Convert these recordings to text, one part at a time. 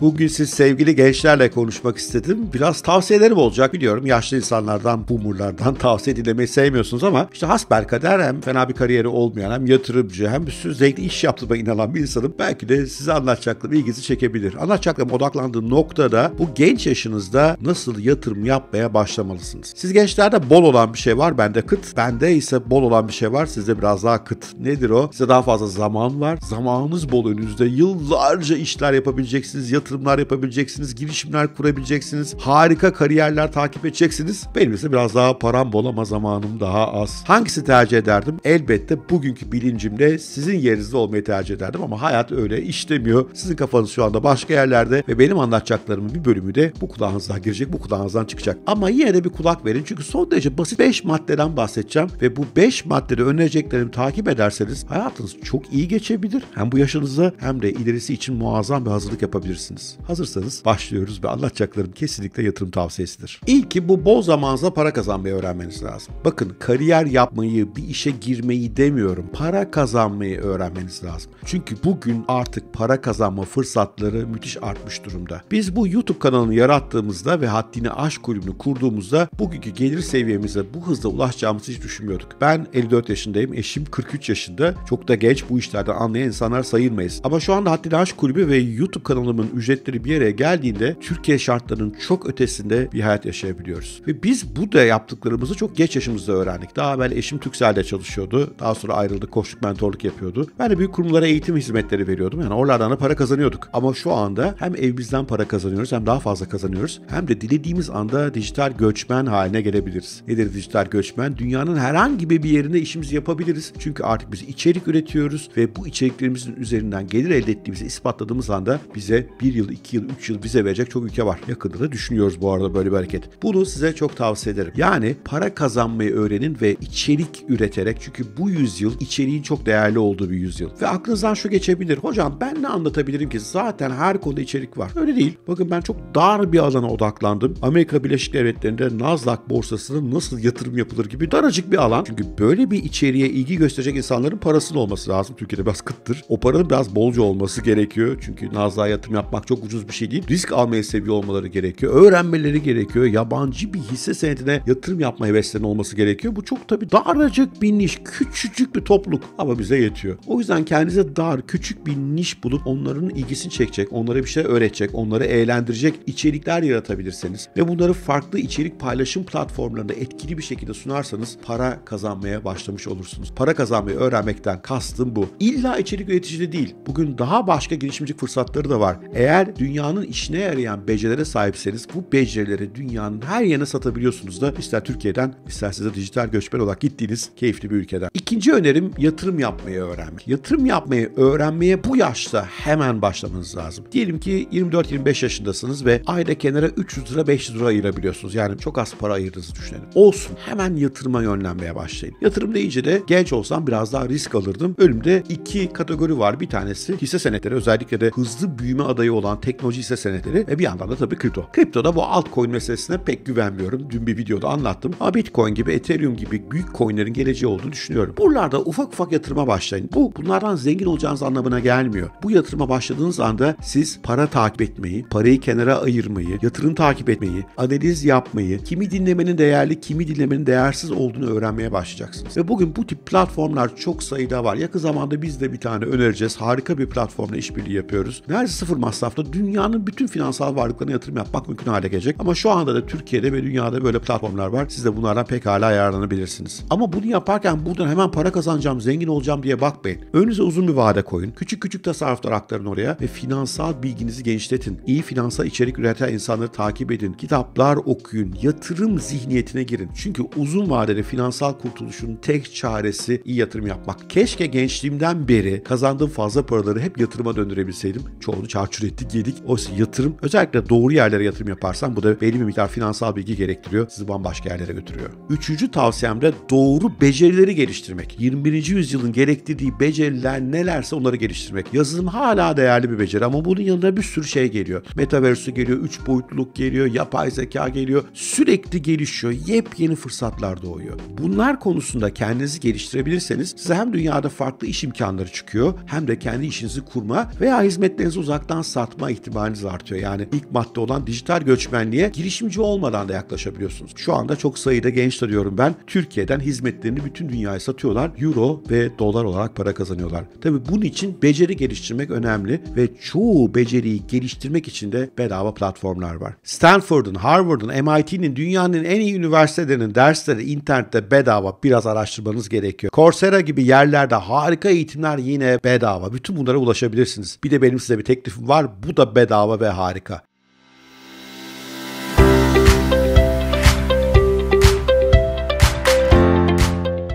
Bugün siz sevgili gençlerle konuşmak istedim. Biraz tavsiyelerim olacak biliyorum. Yaşlı insanlardan, boomerlardan tavsiye dinlemeyi sevmiyorsunuz ama işte hasbelkader hem fena bir kariyeri olmayan hem yatırımcı hem bir sürü zevkli iş yaptığıma inanan bir insanım. Belki de size anlatacaklarım ilginizi çekebilir. Anlatacaklarım odaklandığı noktada bu genç yaşınızda nasıl yatırım yapmaya başlamalısınız. Siz gençlerde bol olan bir şey var, bende kıt. Bende ise bol olan bir şey var, sizde biraz daha kıt. Nedir o? Size daha fazla zaman var. Zamanınız bol önünüzde. Yıllarca işler yapabileceksiniz, yatırımlar yapabileceksiniz, girişimler kurabileceksiniz. Harika kariyerler takip edeceksiniz. Benim ise biraz daha param bol ama zamanım daha az. Hangisi tercih ederdim? Elbette bugünkü bilincimle sizin yerinizde olmayı tercih ederdim ama hayat öyle işlemiyor. Sizin kafanız şu anda başka yerlerde ve benim anlatacaklarımın bir bölümü de bu kulağınızdan girecek, bu kulağınızdan çıkacak. Ama yine de bir kulak verin çünkü son derece basit 5 maddeden bahsedeceğim ve bu 5 maddede önereceklerimi takip ederseniz hayatınız çok iyi geçebilir. Hem bu yaşınızda hem de ilerisi için muazzam bir hazırlık yapabilirsiniz. Hazırsanız başlıyoruz ve anlatacaklarım kesinlikle yatırım tavsiyesidir. İlki bu bol zamanınızda para kazanmayı öğrenmeniz lazım. Bakın kariyer yapmayı, bir işe girmeyi demiyorum. Para kazanmayı öğrenmeniz lazım. Çünkü bugün artık para kazanma fırsatları müthiş artmış durumda. Biz bu YouTube kanalını yarattığımızda ve Haddini Aşk kulübünü kurduğumuzda bugünkü gelir seviyemize bu hızla ulaşacağımızı hiç düşünmüyorduk. Ben 54 yaşındayım, eşim 43 yaşında. Çok da genç bu işlerden anlayan insanlar sayılmayız. Ama şu anda Haddini Aşk kulübü ve YouTube kanalımın ücretleri bir yere geldiğinde Türkiye şartlarının çok ötesinde bir hayat yaşayabiliyoruz. Ve biz bu da yaptıklarımızı çok geç yaşımızda öğrendik. Daha evvel eşim Türkcell'de çalışıyordu. Daha sonra ayrıldı, koçluk mentorluk yapıyordu. Ben de büyük kurumlara eğitim hizmetleri veriyordum. Yani oralardan da para kazanıyorduk. Ama şu anda hem evimizden para kazanıyoruz hem daha fazla kazanıyoruz. Hem de dilediğimiz anda dijital göçmen haline gelebiliriz. Nedir dijital göçmen? Dünyanın herhangi bir yerinde işimizi yapabiliriz. Çünkü artık biz içerik üretiyoruz ve bu içeriklerimizin üzerinden gelir elde ettiğimizi ispatladığımız anda bize bir yıl, iki yıl, üç yıl vize verecek çok ülke var. Yakında da düşünüyoruz bu arada böyle bir hareket. Bunu size çok tavsiye ederim. Yani para kazanmayı öğrenin ve içerik üreterek çünkü bu yüzyıl içeriğin çok değerli olduğu bir yüzyıl. Ve aklınızdan şu geçebilir. Hocam ben ne anlatabilirim ki? Zaten her konuda içerik var. Öyle değil. Bakın ben çok dar bir alana odaklandım. Amerika Birleşik Devletleri'nde Nasdaq borsasına nasıl yatırım yapılır gibi daracık bir alan. Çünkü böyle bir içeriğe ilgi gösterecek insanların parasının olması lazım. Türkiye'de biraz kıttır. O paranın biraz bolca olması gerekiyor. Çünkü Nasdaq'a yatırım yapmak çok ucuz bir şey değil. Risk almayı seviyor olmaları gerekiyor. Öğrenmeleri gerekiyor. Yabancı bir hisse senedine yatırım yapma heveslerinin olması gerekiyor. Bu çok tabii daracık bir niş, küçücük bir topluluk ama bize yetiyor. O yüzden kendinize dar, küçük bir niş bulup onların ilgisini çekecek, onlara bir şey öğretecek, onları eğlendirecek içerikler yaratabilirseniz ve bunları farklı içerik paylaşım platformlarında etkili bir şekilde sunarsanız para kazanmaya başlamış olursunuz. Para kazanmayı öğrenmekten kastım bu. İlla içerik üreticiliği değil. Bugün daha başka girişimcilik fırsatları da var. Eğer dünyanın işine yarayan becerilere sahipseniz bu becerileri dünyanın her yerine satabiliyorsunuz da ister Türkiye'den ister size dijital göçmen olarak gittiğiniz keyifli bir ülkeden. İkinci önerim yatırım yapmayı öğrenmek. Yatırım yapmayı öğrenmeye bu yaşta hemen başlamanız lazım. Diyelim ki 24-25 yaşındasınız ve ayda kenara 300 lira 500 lira ayırabiliyorsunuz. Yani çok az para ayırdığınızı düşünelim. Olsun. Hemen yatırıma yönlenmeye başlayın. Yatırım deyince de genç olsam biraz daha risk alırdım. Önümde iki kategori var. Bir tanesi hisse senetleri özellikle de hızlı büyüme adayı olan teknoloji hisse senetleri ve bir yandan da tabii kripto. Kriptoda bu altcoin meselesine pek güvenmiyorum. Dün bir videoda anlattım. Ama Bitcoin gibi, Ethereum gibi büyük coinlerin geleceği olduğunu düşünüyorum. Buralarda ufak ufak yatırıma başlayın. Bu bunlardan zengin olacağınız anlamına gelmiyor. Bu yatırıma başladığınız anda siz para takip etmeyi, parayı kenara ayırmayı, yatırım takip etmeyi, analiz yapmayı, kimi dinlemenin değerli, kimi dinlemenin değersiz olduğunu öğrenmeye başlayacaksınız. Ve bugün bu tip platformlar çok sayıda var. Yakın zamanda biz de bir tane önereceğiz. Harika bir platformla işbirliği yapıyoruz. Neredeyse sıfır masrafta dünyanın bütün finansal varlıklarına yatırım yapmak mümkün hale gelecek. Ama şu anda da Türkiye'de ve dünyada böyle platformlar var. Siz de bunlardan pekala yararlanabilirsiniz. Ama bunu yaparken buradan hemen para kazanacağım, zengin olacağım diye bakmayın. Önünüze uzun bir vade koyun. Küçük küçük tasarruflar aktarın oraya ve finansal bilginizi genişletin. İyi finansal içerik üreten insanları takip edin. Kitaplar okuyun. Yatırım zihniyetine girin. Çünkü uzun vadede finansal kurtuluşun tek çaresi iyi yatırım yapmak. Keşke gençliğimden beri kazandığım fazla paraları hep yatırıma döndürebilseydim. Çoğunu çarçur ettik, yedik. Oysa yatırım özellikle doğru yerlere yatırım yaparsan bu da belli bir miktar finansal bilgi gerektiriyor. Sizi bambaşka yerlere götürüyor. Üçüncü tavsiyem de doğru becerileri geliştirmek. 21. yüzyılın gerektirdiği beceriler nelerse onları geliştirmek. Yazılım hala değerli bir beceri ama bunun yanında bir sürü şey geliyor. Metaverse geliyor, üç boyutluluk geliyor, yapay zeka geliyor. Sürekli gelişiyor. Yepyeni fırsatlar doğuyor. Bunlar konusunda kendinizi geliştirebilirseniz size hem dünyada farklı iş imkanları çıkıyor hem de kendi işinizi kurma veya hizmetlerinizi uzaktan satma katma ihtimaliniz artıyor. Yani ilk madde olan dijital göçmenliğe girişimci olmadan da yaklaşabiliyorsunuz. Şu anda çok sayıda genç tanıyorum ben. Türkiye'den hizmetlerini bütün dünyaya satıyorlar. Euro ve dolar olarak para kazanıyorlar. Tabii bunun için beceri geliştirmek önemli ve çoğu beceriyi geliştirmek için de bedava platformlar var. Stanford'un, Harvard'ın, MIT'nin dünyanın en iyi üniversitelerinin dersleri internette bedava biraz araştırmanız gerekiyor. Coursera gibi yerlerde harika eğitimler yine bedava. Bütün bunlara ulaşabilirsiniz. Bir de benim size bir teklifim var. Bu da bedava ve harika.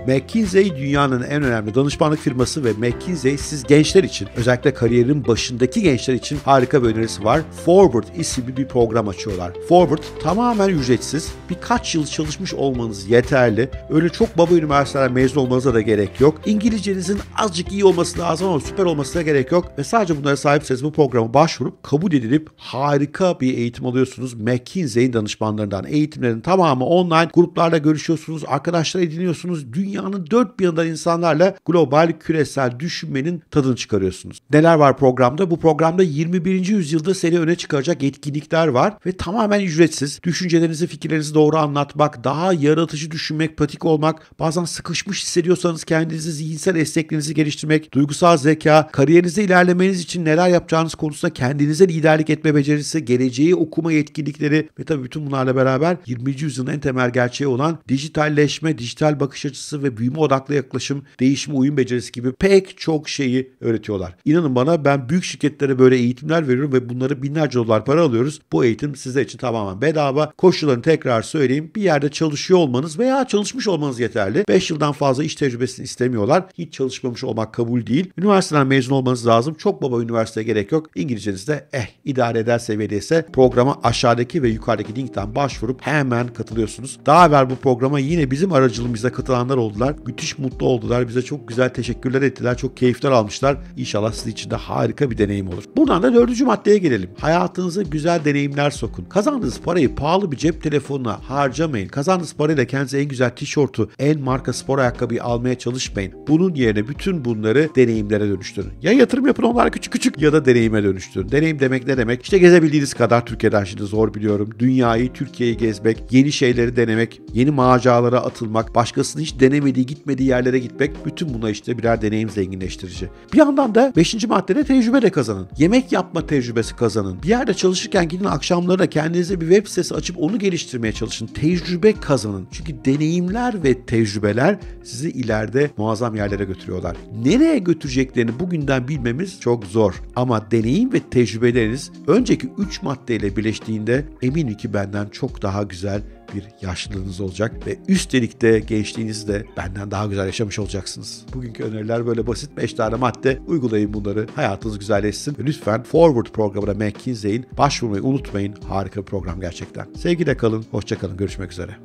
McKinsey dünyanın en önemli danışmanlık firması ve McKinsey siz gençler için özellikle kariyerin başındaki gençler için harika bir önerisi var. Forward isimli bir program açıyorlar. Forward tamamen ücretsiz. Birkaç yıl çalışmış olmanız yeterli. Öyle çok baba üniversiteler mezun olmanıza da gerek yok. İngilizcenizin azıcık iyi olması lazım ama süper olmasına gerek yok. Ve sadece bunlara sahipseniz bu programa başvurup kabul edilip harika bir eğitim alıyorsunuz. McKinsey'in danışmanlarından. Eğitimlerin tamamı online. Gruplarla görüşüyorsunuz. Arkadaşlar ediniyorsunuz. Dünya dünyanın dört bir yanından insanlarla global küresel düşünmenin tadını çıkarıyorsunuz. Neler var programda? Bu programda 21. yüzyılda seni öne çıkaracak etkinlikler var ve tamamen ücretsiz. Düşüncelerinizi, fikirlerinizi doğru anlatmak, daha yaratıcı düşünmek, pratik olmak, bazen sıkışmış hissediyorsanız kendinizi, zihinsel esnekliğinizi geliştirmek, duygusal zeka, kariyerinizde ilerlemeniz için neler yapacağınız konusunda kendinize liderlik etme becerisi, geleceği okuma yetkinlikleri ve tabii bütün bunlarla beraber 20. yüzyılın en temel gerçeği olan dijitalleşme, dijital bakış açısı ve büyüme odaklı yaklaşım, değişime uyum becerisi gibi pek çok şeyi öğretiyorlar. İnanın bana ben büyük şirketlere böyle eğitimler veriyorum ve bunları binlerce dolar para alıyoruz. Bu eğitim sizler için tamamen bedava. Koşullarını tekrar söyleyeyim. Bir yerde çalışıyor olmanız veya çalışmış olmanız yeterli. 5 yıldan fazla iş tecrübesini istemiyorlar. Hiç çalışmamış olmak kabul değil. Üniversiteden mezun olmanız lazım. Çok baba üniversiteye gerek yok. İngilizceniz de eh idare eder seviyede ise programa aşağıdaki ve yukarıdaki linkten başvurup hemen katılıyorsunuz. Daha evvel bu programa yine bizim aracılığımızla katılanlar oldu oldular. Müthiş mutlu oldular. Bize çok güzel teşekkürler ettiler. Çok keyifler almışlar. İnşallah sizin için de harika bir deneyim olur. Buradan da dördüncü maddeye gelelim. Hayatınıza güzel deneyimler sokun. Kazandığınız parayı pahalı bir cep telefonuna harcamayın. Kazandığınız parayla kendinize en güzel tişörtü, en marka spor ayakkabıyı almaya çalışmayın. Bunun yerine bütün bunları deneyimlere dönüştürün. Ya yatırım yapın onlar küçük küçük ya da deneyime dönüştürün. Deneyim demek ne demek? İşte gezebildiğiniz kadar Türkiye'den şimdi zor biliyorum. Dünyayı, Türkiye'yi gezmek, yeni şeyleri denemek, yeni maceralara atılmak, başkasını hiç denemediği görmediği, gitmediği yerlere gitmek bütün buna işte birer deneyim zenginleştirici. Bir yandan da 5. maddede tecrübe de kazanın. Yemek yapma tecrübesi kazanın. Bir yerde çalışırken gidin akşamları kendinize bir web sitesi açıp onu geliştirmeye çalışın. Tecrübe kazanın. Çünkü deneyimler ve tecrübeler sizi ileride muazzam yerlere götürüyorlar. Nereye götüreceklerini bugünden bilmemiz çok zor. Ama deneyim ve tecrübeleriniz önceki 3 maddeyle birleştiğinde eminim ki benden çok daha güzel bir yaşlılığınız olacak ve üstelik de gençliğinizi de benden daha güzel yaşamış olacaksınız. Bugünkü öneriler böyle basit 5 tane madde. Uygulayın bunları. Hayatınız güzelleşsin. Lütfen Forward programına McKinsey'in başvurmayı unutmayın. Harika bir program gerçekten. Sevgiyle kalın. Hoşçakalın. Görüşmek üzere.